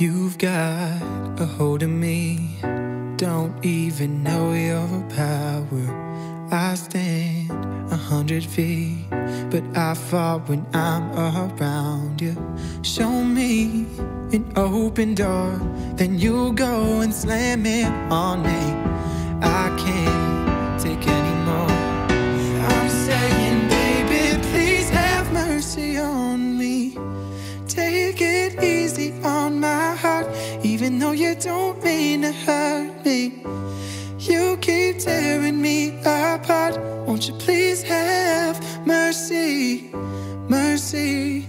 You've got a hold of me, don't even know your power. I stand a hundred feet, but I fall when I'm around you. Show me an open door, then you go and slam it on me. I can't take anymore. I'm saying, baby, please have mercy on me. Take it easy on my even though you don't mean to hurt me. You keep tearing me apart. Won't you please have mercy, mercy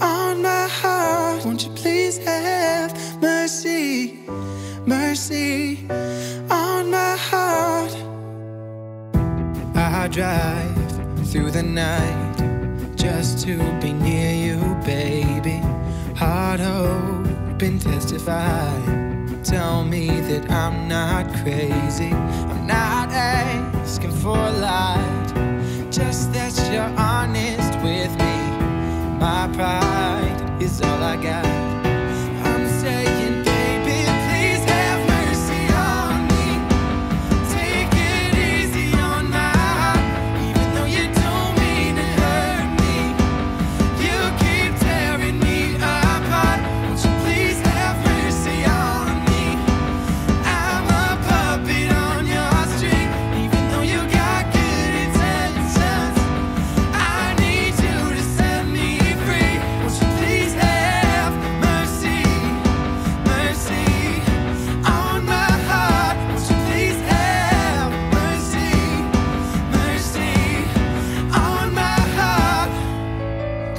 on my heart? Won't you please have mercy, mercy on my heart? I drive through the night just to be near you, testify. Tell me that I'm not crazy. I'm not asking for a lot, just that you're honest with me. My pride is all I got.